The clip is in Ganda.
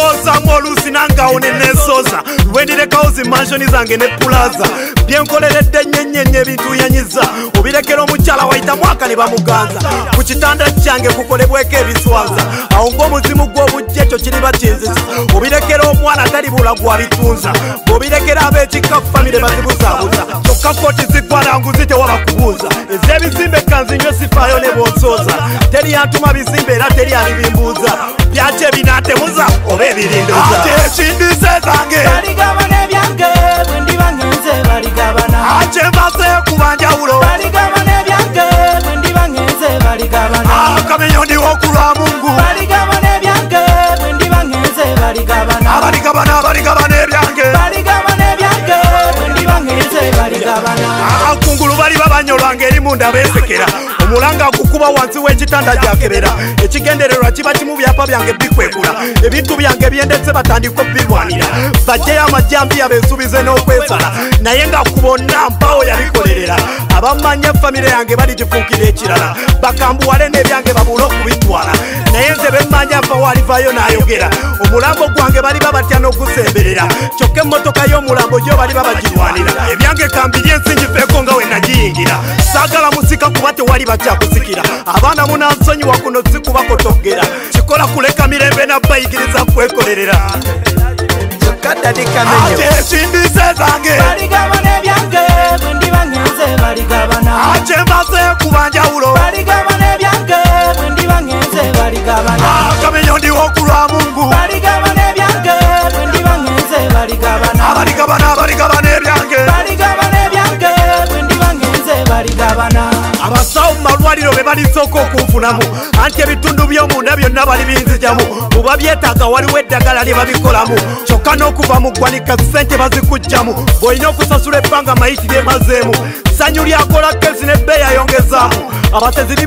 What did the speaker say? olowoozamu oluusi nangawo ne neesooza wendirekawo zimansioni zange ne pulaza byenkoleredde nyenyenya ebintu yanyiza obirekera omukyala wayitamu aka ne bamuganza ku kitanda kyange kukolebweko ebiswaza awo ng'omuzimu gw'obujja ekyo kiriba kinzisa obirekera omwana tali bula gwabitunza bw'obirekera ab'ekikka ku famire bazibuzaabuza kyokka kkooti zigwala nguzi tewaba kubuuza ez'ebizimbe kanzinywe sifaayo ne bonsooza teri yantuma bizimbe era teri alibimbuuza byaki ebinatemuza oba ebirindoza kyekindisezange oluzanyo lwange erimunda besekera omulanga akukuba wansi w'ekitanda gyakebera ekigendererwa kiba kimu byapa byange bikwekula ebintu byange byendetse batandike bibwanira bajjeyo amajambiya bensubize n'okwesala naye nga ku bonna mpawo yabikolerera abamanya efamire yange baligifuukira ekirala bakambuwale n'ebyange babule okubitwala naye nze bemmanya mpa walivayo n'ayogera omulambo gwange baliba batya n'okusemberera kyokka emmotoka y'omulambo gyo baliba bagirwanira ebyange kambiryensi kusikira sagala musika kuba tewali bakyakusikira abaana munansonyiwa kuno sikubakotogera kikola kuleka mirembe nabayigiriza kwekolerera ekindi zezange ebisooka okunfunamu anti ebitundu by'omunda byonna bali binzijamu muba byetaaga waliwo eddagala lye babikolamu kyokka n'okuva mu ggwanika sente bazikujjamu bwolina okusasula ebbanga mayiti lyemazeemu ssanyu lyakola kesi n'ebbeeyayongezaamu abatezi